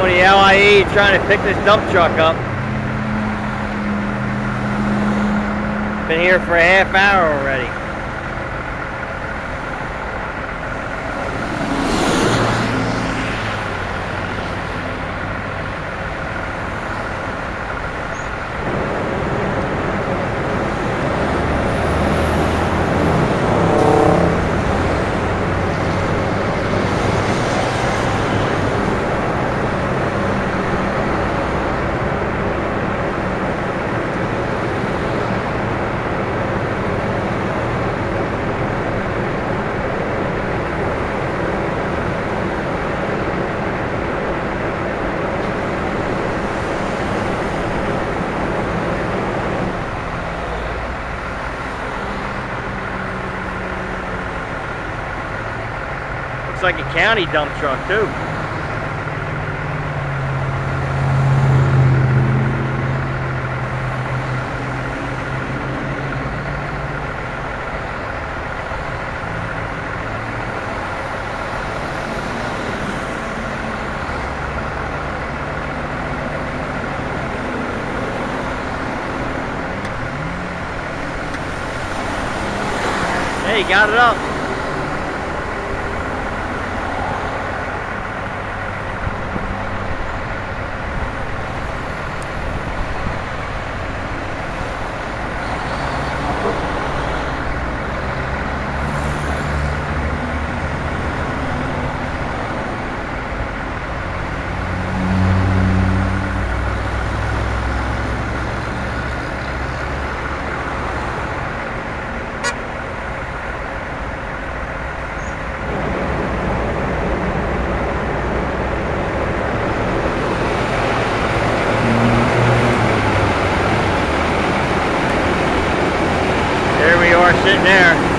on the LIE trying to pick this dump truck up. Been here for a half hour already. Looks like a county dump truck too. Hey, got it up. car sitting there.